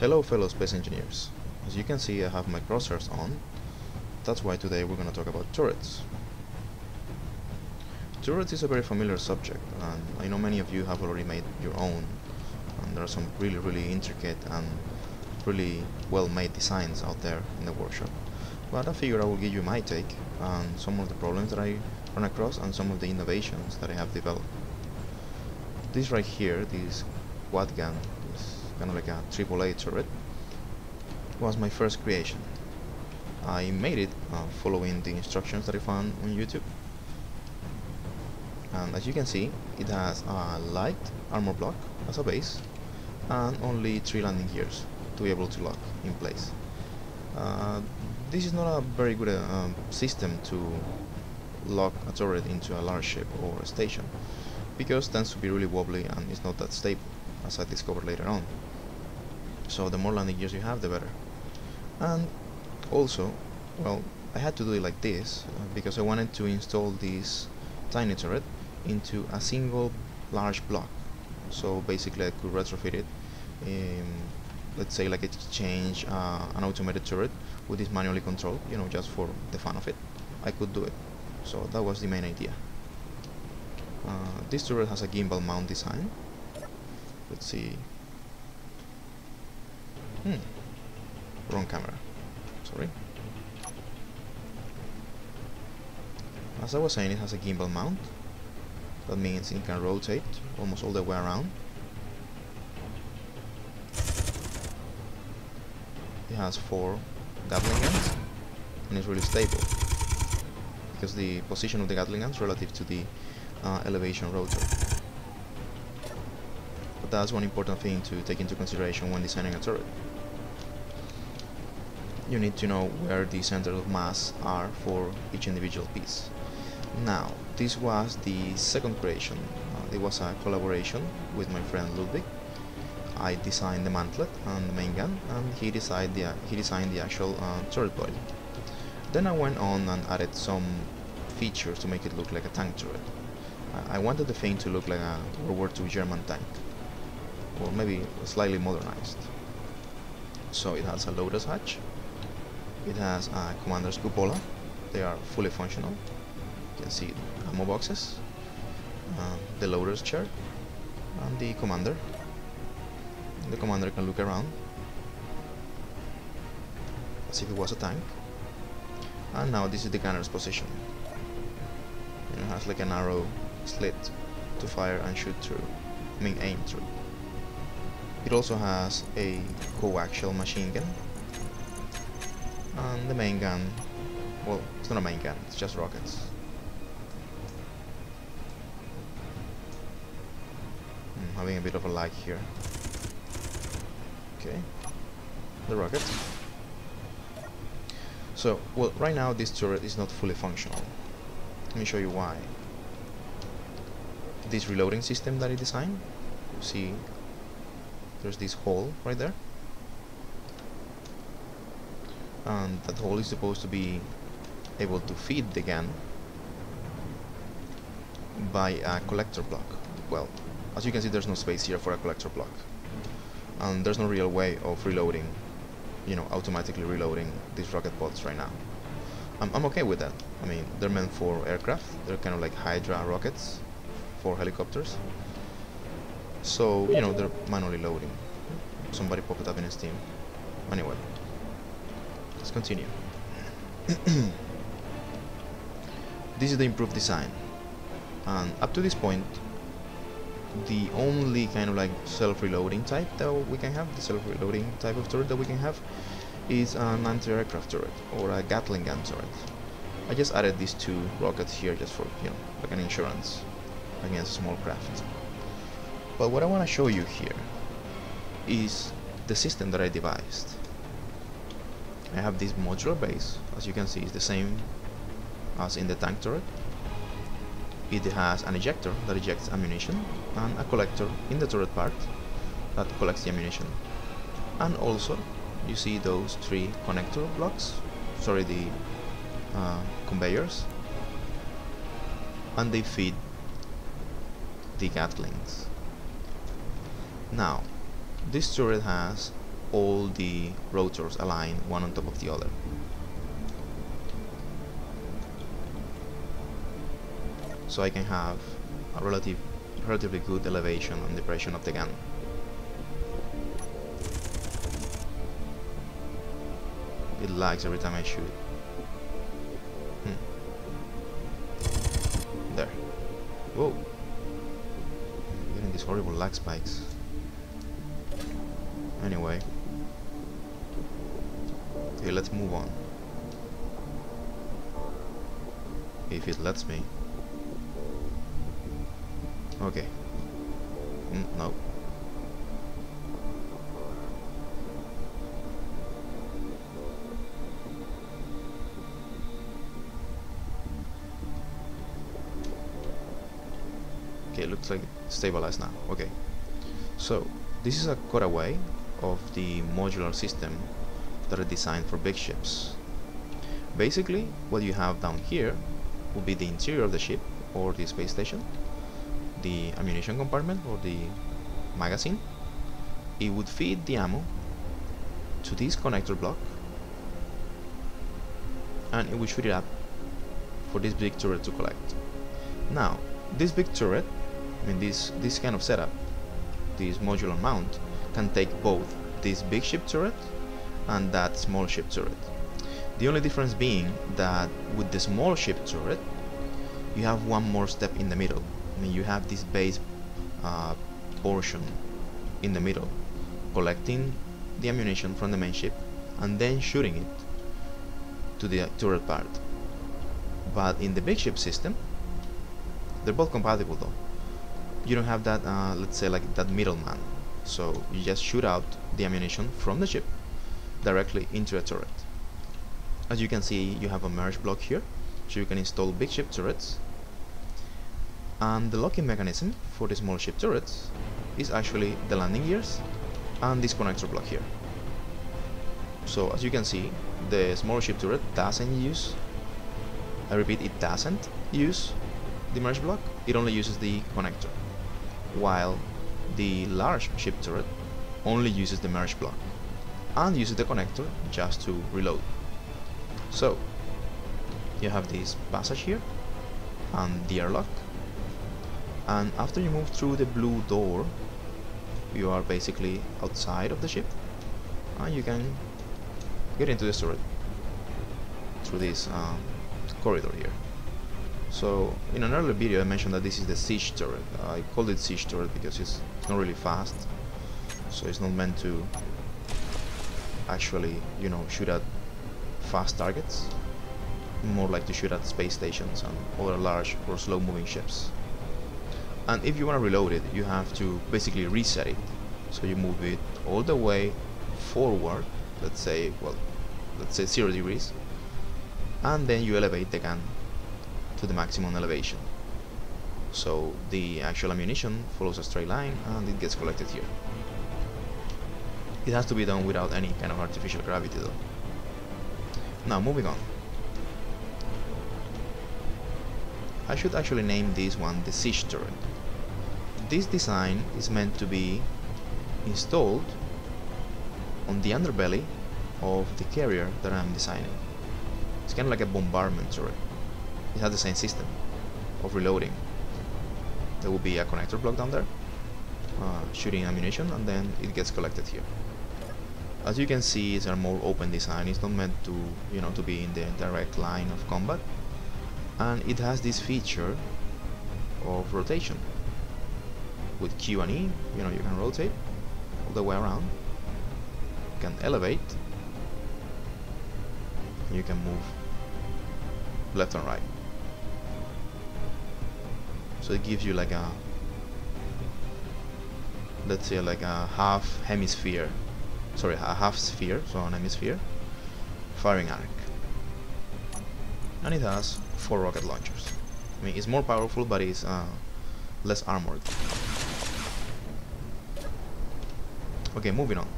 Hello fellow space engineers. As you can see I have my crosshairs on. That's why today we're going to talk about turrets. Turrets is a very familiar subject and I know many of you have already made your own and there are some really really intricate and really well made designs out there in the workshop. But I figure I will give you my take on some of the problems that I run across and some of the innovations that I have developed. This right here, this quad gun, this kind of like a AAA turret, it was my first creation. I made it uh, following the instructions that I found on YouTube. And as you can see, it has a light armor block as a base and only three landing gears to be able to lock in place. Uh, this is not a very good uh, um, system to lock a turret into a large ship or a station because it tends to be really wobbly and it's not that stable as I discovered later on. So the more landing gears you have the better. And also, well, I had to do it like this uh, because I wanted to install this tiny turret into a single large block. So basically I could retrofit it um, let's say like exchange uh, an automated turret with this manually controlled, you know, just for the fun of it. I could do it. So that was the main idea. Uh, this turret has a gimbal mount design. Let's see. Hmm. Wrong camera. Sorry. As I was saying, it has a gimbal mount. That means it can rotate almost all the way around. It has four Gatling guns and it's really stable because the position of the Gatling guns relative to the uh, elevation rotor. But that's one important thing to take into consideration when designing a turret. You need to know where the centers of mass are for each individual piece. Now, this was the second creation. Uh, it was a collaboration with my friend Ludwig. I designed the mantlet and the main gun, and he designed the, he designed the actual uh, turret body. Then I went on and added some features to make it look like a tank turret. I wanted the thing to look like a World War II German tank, or maybe slightly modernized. So it has a loader's hatch, it has a commander's cupola, they are fully functional. You can see ammo boxes, uh, the loader's chair, and the commander. The commander can look around as if it was a tank. And now this is the gunner's position. It has like an arrow slit to fire and shoot through, I mean aim through. It also has a coaxial machine gun and the main gun, well it's not a main gun, it's just rockets. I'm hmm, having a bit of a lag here. Okay, the rockets. So, well, right now this turret is not fully functional. Let me show you why this reloading system that I designed you see there's this hole right there and that hole is supposed to be able to feed the gun by a collector block well as you can see there's no space here for a collector block and there's no real way of reloading you know automatically reloading these rocket pods right now I'm, I'm okay with that I mean they're meant for aircraft they're kind of like Hydra rockets for helicopters. So, you know, they're manually loading. Somebody popped up in Steam. Anyway, let's continue. this is the improved design. And up to this point, the only kind of like self-reloading type that we can have, the self-reloading type of turret that we can have, is an anti-aircraft turret or a Gatling gun turret. I just added these two rockets here just for, you know, like an insurance against small craft. But what I want to show you here is the system that I devised. I have this modular base, as you can see, is the same as in the tank turret. It has an ejector that ejects ammunition and a collector in the turret part that collects the ammunition. And also, you see those three connector blocks, sorry, the uh, conveyors, and they feed the Gatlings. Now, this turret has all the rotors align one on top of the other. So I can have a relative, relatively good elevation and depression of the gun. It lags every time I shoot. Hmm. There. Whoa. getting these horrible lag spikes. Anyway. Okay, let's move on. If it lets me. Okay. Mm, no. Okay, looks like stabilized now. Okay. So, this is a cutaway of the modular system that are designed for big ships. Basically, what you have down here will be the interior of the ship or the space station, the ammunition compartment or the magazine. It would feed the ammo to this connector block and it would shoot it up for this big turret to collect. Now, this big turret I mean this this kind of setup, this modular mount, can take both this big ship turret and that small ship turret. The only difference being that with the small ship turret, you have one more step in the middle. I mean you have this base uh, portion in the middle, collecting the ammunition from the main ship and then shooting it to the turret part. But in the big ship system, they're both compatible though you don't have that uh, let's say like that middleman so you just shoot out the ammunition from the ship directly into a turret. As you can see you have a merge block here so you can install big ship turrets. And the locking mechanism for the small ship turrets is actually the landing gears and this connector block here. So as you can see the small ship turret doesn't use I repeat it doesn't use the merge block it only uses the connector while the large ship turret only uses the merge block and uses the connector just to reload. So you have this passage here and the airlock and after you move through the blue door you are basically outside of the ship and you can get into the turret through this uh, corridor here. So in an earlier video I mentioned that this is the siege turret. I called it siege turret because it's not really fast. So it's not meant to actually, you know, shoot at fast targets. More like to shoot at space stations and other large or slow moving ships. And if you want to reload it, you have to basically reset it. So you move it all the way forward, let's say, well, let's say 0 degrees, and then you elevate the gun to the maximum elevation. So the actual ammunition follows a straight line and it gets collected here. It has to be done without any kind of artificial gravity though. Now moving on. I should actually name this one the siege turret. This design is meant to be installed on the underbelly of the carrier that I'm designing. It's kind of like a bombardment turret it has the same system of reloading. There will be a connector block down there, uh, shooting ammunition, and then it gets collected here. As you can see, it's a more open design. It's not meant to, you know, to be in the direct line of combat, and it has this feature of rotation. With Q and E, you know, you can rotate all the way around. You can elevate. You can move left and right so it gives you like a let's say like a half hemisphere sorry a half sphere so an hemisphere. Firing arc. And it has four rocket launchers. I mean it's more powerful but it's uh, less armored. Okay moving on.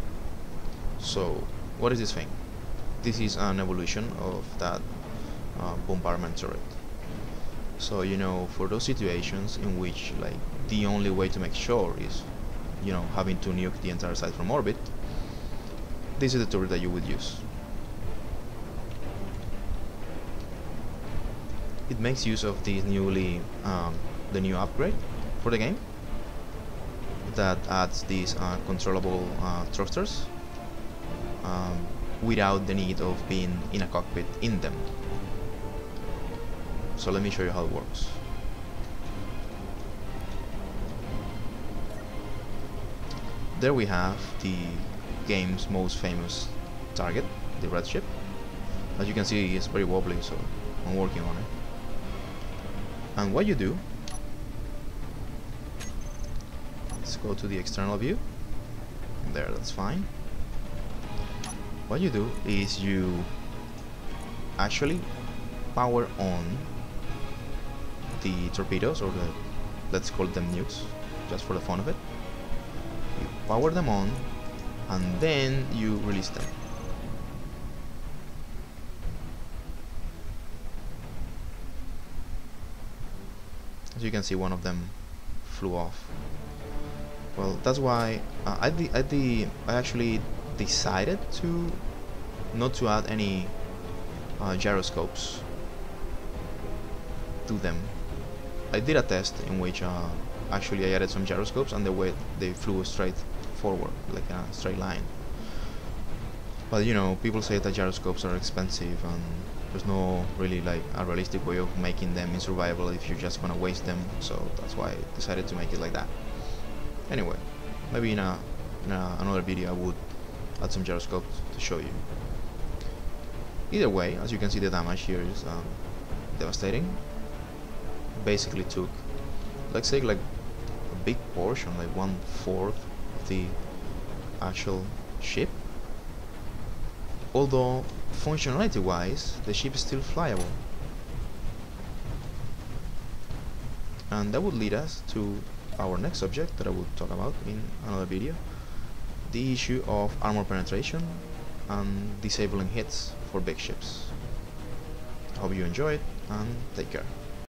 So what is this thing? This is an evolution of that uh, bombardment turret. So you know for those situations in which like the only way to make sure is you know having to nuke the entire site from orbit this is the turret that you would use. It makes use of the newly um, the new upgrade for the game that adds these uh, controllable uh, thrusters um, without the need of being in a cockpit in them. So let me show you how it works. There we have the game's most famous target, the red ship. As you can see, it's very wobbly, so I'm working on it. And what you do, let's go to the external view. There, that's fine. What you do is you actually power on the torpedoes or the let's call them nukes just for the fun of it you power them on and then you release them. As you can see one of them flew off. Well that's why uh, I, I, I actually decided to not to add any uh, gyroscopes to them. I did a test in which uh, actually I added some gyroscopes and the way they flew straight forward like in a straight line. But you know people say that gyroscopes are expensive and there's no really like a realistic way of making them in survival if you're just gonna waste them. So that's why I decided to make it like that. Anyway maybe in, a, in a, another video I would add some gyroscopes to show you. Either way as you can see the damage here is um, devastating. Basically took let's say like a big portion like one fourth the actual ship although functionality wise the ship is still flyable and that would lead us to our next subject that I will talk about in another video the issue of armor penetration and disabling hits for big ships. Hope you enjoyed and take care.